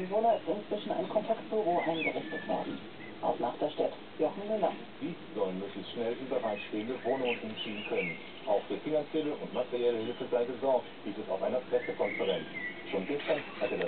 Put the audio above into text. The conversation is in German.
Anwohner ist inzwischen ein Kontaktbüro eingerichtet worden. Aus Nachterstedt, Jochen Müller. Sie sollen möglichst schnell in bereitstehende Wohnungen umziehen können. Auch für finanzielle und materielle Hilfe sei gesorgt, hieß es auf einer Pressekonferenz. Schon gestern hatte das